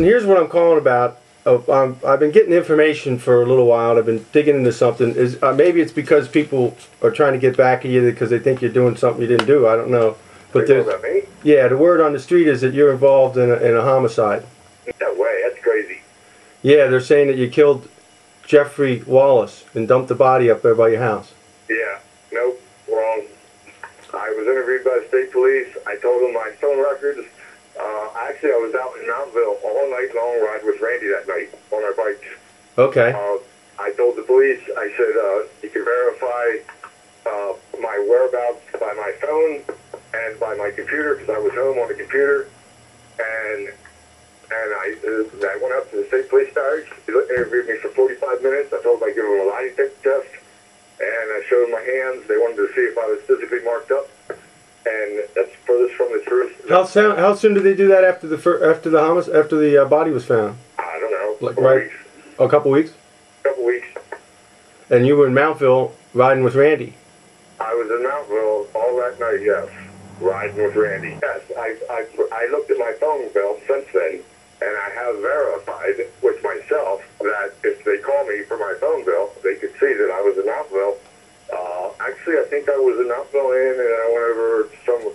Listen, here's what I'm calling about. Uh, um, I've been getting information for a little while. I've been digging into something. Is uh, maybe it's because people are trying to get back at you because they think you're doing something you didn't do. I don't know. But the, yeah, the word on the street is that you're involved in a, in a homicide. No way. That's crazy. Yeah, they're saying that you killed Jeffrey Wallace and dumped the body up there by your house. Yeah. Nope. Wrong. I was interviewed by the state police. I told them my phone records. Uh, actually, I was out in Mountville all night long riding with Randy that night on our bikes. Okay. Uh, I told the police, I said, uh, you can verify uh, my whereabouts by my phone and by my computer because I was home on the computer. And and I uh, I went up to the state police barracks. They interviewed me for 45 minutes. I told them I'd give them a lie detector test. And I showed them my hands. They wanted to see if I was physically marked up. And that's furthest from the truth. How soon? How soon did they do that after the fir- after the homic- after the uh, body was found? I don't know. Like couple right- weeks. A couple weeks. couple weeks. And you were in Mountville riding with Randy. I was in Mountville all that night, yes. Riding with Randy. Yes, I, I, I looked at my phone bill since then, and I have verified with myself that if they call me for my phone bill, they could see that I was in Mountville. Uh, actually, I think I was in Mountville and I went over to some,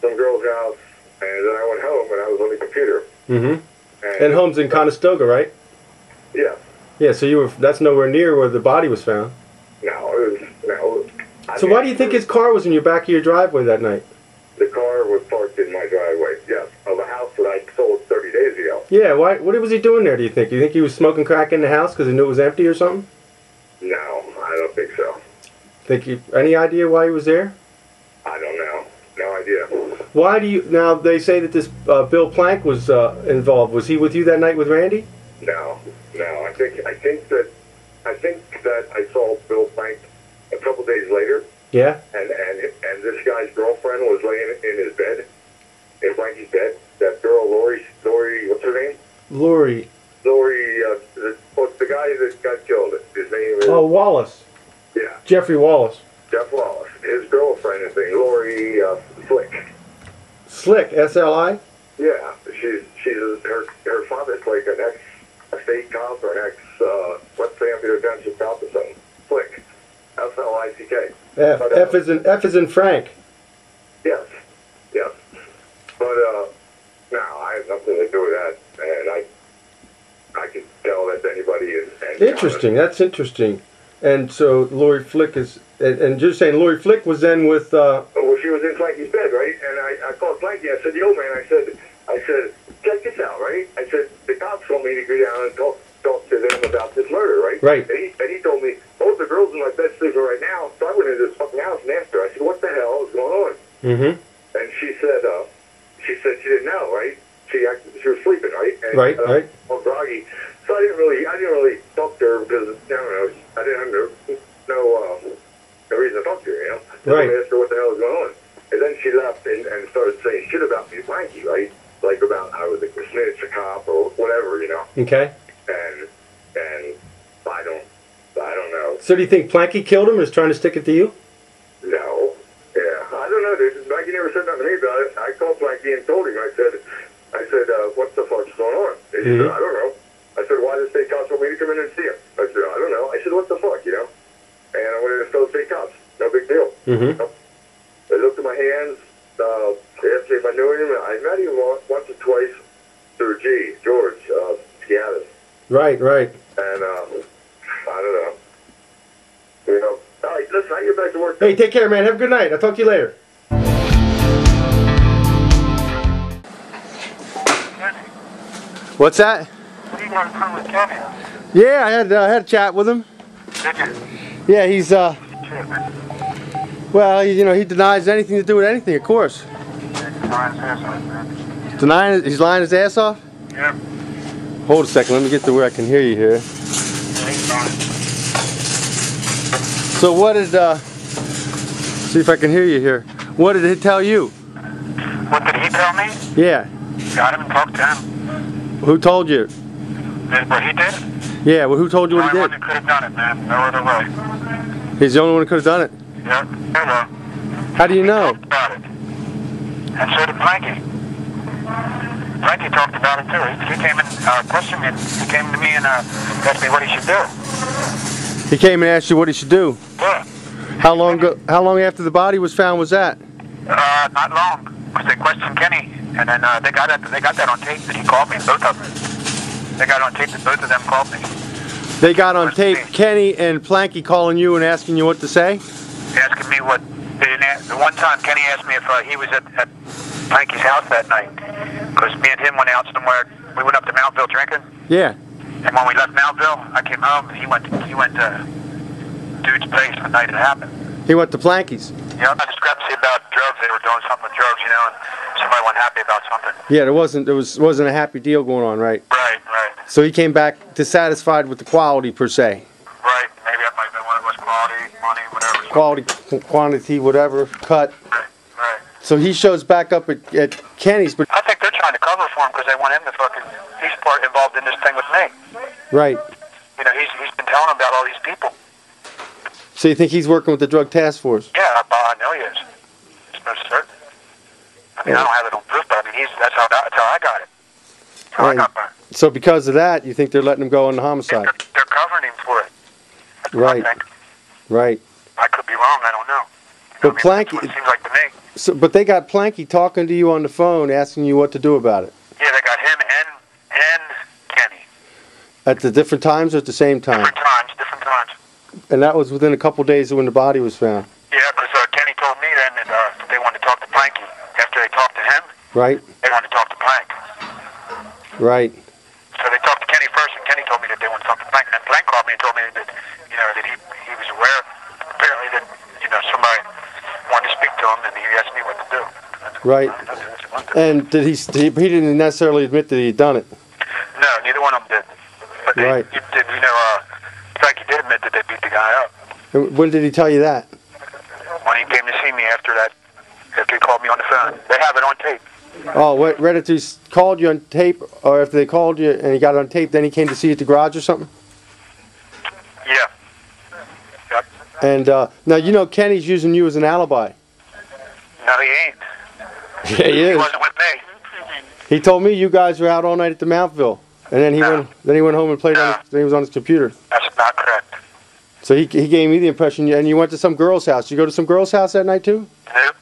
some girl's house, and then I went home, and I was on the computer. Mm-hmm. And, And home's in Conestoga, right? yes. Yeah. So you were. That's nowhere near where the body was found. No, it was, no. I So why do you think his car was in your back of your driveway that night? The car was parked in my driveway, yes, of a house that I sold 30 days ago. Yeah. Why? What was he doing there? Do you think? Do you think he was smoking crack in the house because he knew it was empty or something? No, I don't think so. Think you? Any idea why he was there? I don't know. No idea. Why do you? Now they say that this uh, Bill Plank was uh, involved. Was he with you that night with Randy? No, no. I think I think that I think that I saw Bill Plank a couple days later, Yeah. and and and this guy's girlfriend was laying in his bed, in Frankie's bed. That girl, Lori, Lori, what's her name? Lori. Lori, uh, the, what's the guy that got killed? His name is Oh, Wallace. yeah, Jeffrey Wallace. Wallace. His girlfriend is named Lori uh, Flick. Slick. S L I. Yeah, she's she's her her father's like an ex a state cop or an ex uh, West Fairfield Township cop or something. Flick, F L I C K. F. F is in F is in Frank. Yes, yes. But uh, no, I have nothing to do with that, and I I can tell that anybody. And Interesting. That's interesting. And so Lori Flick is, and, and you're saying Lori Flick was then with. Uh, Well, she was in Frankie's bed, right? And I, I called Frankie. I said, "Yo, man," I said, "I said, check this out, right?" I said, "The cops want me to go down and talk talk to them about this murder, right?" Right. And he, and he told me, "Both the girls in my bed sleeping right now." So I went into this fucking house and asked her. I said, "What the hell is going on?" mm-hmm. And she said, uh, "She said she didn't know, right? She acted, she was sleeping, right? And, Right, uh, right. All groggy. So I didn't really, I didn't really talk to her because I don't know, I didn't have no, no, uh, no reason to talk to her, you know. So Right. I asked her what the hell was going on, and then she left and, and started saying shit about me, Frankie, right? Like about I was a snitch, a cop, or whatever, you know. Okay. And and I don't, I don't know. So do you think Planky killed him or is trying to stick it to you? No. Yeah, I don't know, dude. Mikey never said nothing to me about it. I called Mikey and told him. I said, I said, uh, what the fuck's going on? And he Mhm. said, I don't know. I said, why did the state cops want me to come in and see him? I said, I don't know. I said, what the fuck, you know? And I went in and told the state cops. No big deal. Mm-hmm. They looked at my hands. Uh, they asked me if I knew him. I met him once, once or twice through G, George, uh, Skiatis. Right, right. And, uh, I don't know. You know. All right, listen, I get back to work. Hey, take care, man. Have a good night. I'll talk to you later. What's that? What are you going through with Kenny? Yeah, I had uh, had a chat with him. Did you? Yeah, he's uh, Well, you know, he denies anything to do with anything, of course. Brian's ass off, man. Denying, he's lying his ass off. Yep. Hold a second, let me get to where I can hear you here. Yeah, he's. So what did uh, see if I can hear you here. What did he tell you? What did he tell me? Yeah, Got him and talked to him. who told you? What he did? Yeah, well, who told you what he did? that could have done it, man. No other way. He's the only one who could have done it. Yep. Hello. How do you know? About it. And so did Frankie. Frankie talked about it too. He, came and uh, questioned me. He came to me and uh, asked me what he should do. He came and asked you what he should do. Yeah. How long ago, How long after the body was found was that? Uh, not long, because they questioned Kenny, and then uh, they got it. They got that on tape that he called me. Both of them. They got it on tape that both of them called me, They got on tape Kenny and Planky calling you and asking you what to say. asking me what. They didn't ask, the one time Kenny asked me if uh, he was at, at Frankie's house that night, because me and him went out somewhere. We went up to Mountville drinking, Yeah. and when we left Mountville, I came home. and He went. He went to dude's place the night it happened. He went to Planky's. You know, discrepancy about drugs. They were doing something with drugs, you know, and somebody wasn't happy about something. Yeah, there wasn't there was wasn't a happy deal going on, right? Right, right, So he came back dissatisfied with the quality per se. right. Maybe that might have been what it was. Quality, money, whatever. Quality, qu- quantity, whatever, cut. Right, right. So he shows back up at, at Kenny's, but I think they're trying to cover for him because they want him to fucking. He's part involved in this thing with me. right. You know, he's he's been telling about all these people. So you think he's working with the drug task force? Yeah, I, I know he is. It's most certain. I mean, I don't have it on proof, but I mean, he's that's how that's how I got it. That's how Right. I got. So because of that, you think they're letting him go on the They're, homicide? they're covering him for it. That's Right. I. Right. I could be wrong. I don't know. But I mean, Planky- that's what it seems like to me. So, but they got Planky talking to you on the phone, asking you what to do about it. Yeah, they got him and and Kenny. At the different times or at the same time? Different times, different times. And that was within a couple days of when the body was found, Yeah, because uh, Kenny told me then that uh, they wanted to talk to Planky. After they talked to him, right? they wanted to talk to Plank. Right. So they talked to Kenny first, and Kenny told me that they wanted to talk to Plank. And then Plank called me and told me that, you know, that he he was aware, apparently that you know somebody wanted to speak to him, and he asked me what to do. Right. And did he, he? He didn't necessarily admit that he'd done it. No, neither one of them did. But they, Right. you did, you know, uh, Frankie did admit that they beat the guy up when did he tell you that? when he came to see me after that. After he called me on the phone, they have it on tape. Oh, what? Read it. He called you on tape, or after they called you and he got it on tape, then he came to see you at the garage or something. Yeah. Yep. And uh, now you know Kenny's using you as an alibi. No, he ain't. Yeah, he He is. wasn't with me. He told me you guys were out all night at the Mountville, and then he No. went. Then he went home and played on. His, then he was on his computer. That's not correct. So he he gave me the impression. And you went to some girl's house. You go to some girl's house that night too. Nope.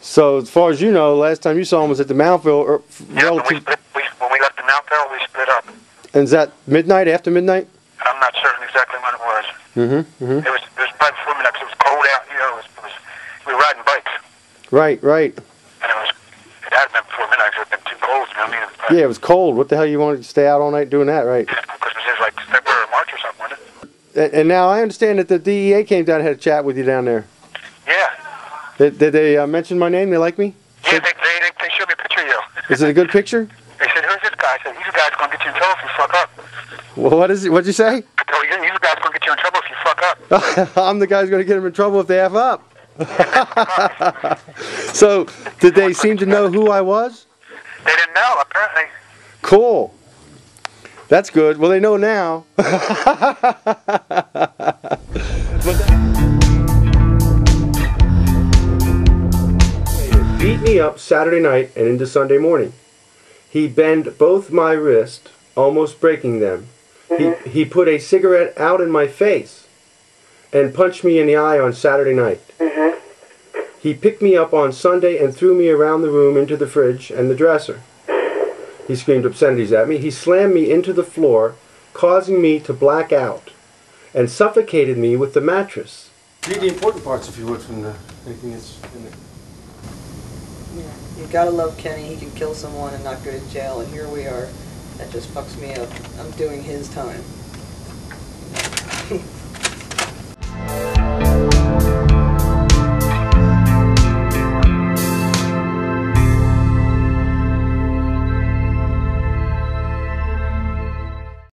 So as far as you know, last time you saw him was at the Mountville. Or, Yeah, but we split, we, when we left the Mountville, we split up. and is that midnight? After midnight? I'm not certain exactly when it was. Mm-hmm. Mm-hmm. It was it was probably before midnight 'cause it was cold out. You know, it was, it was we were riding bikes, Right. Right. and it was it had been before midnight it had been too cold. You know what I mean? Yeah, it was cold. What the hell you wanted to stay out all night doing that, right? yeah, Christmas is like February or March or something, wasn't it? And, now I understand that the DEA came down and had a chat with you down there. Yeah. Did, did they uh, mention my name? They like me? Yeah, they, they, they, they showed me a picture of you. Is it a good picture? They said, who's this guy? I said, he's the guy that's going to get you in trouble if you fuck up. Well, what is it? What'd you say? I told you, he's the guy that's going to get you in trouble if you fuck up. I'm the guy who's going to get him in trouble if they F up. so, did they seem to know who I was? They didn't know, apparently. Cool. That's good. Well, they know now. Beat me up Saturday night and into Sunday morning. He bent both my wrists, almost breaking them. He, he put a cigarette out in my face and punched me in the eye on Saturday night. Mm-hmm. He picked me up on Sunday and threw me around the room into the fridge and the dresser. He screamed obscenities at me. He slammed me into the floor, causing me to black out, and suffocated me with the mattress. Read the important parts, if you would, from the anything that's in there. You gotta love Kenny. He can kill someone and not go to jail, and here we are. That just fucks me up. I'm doing his time.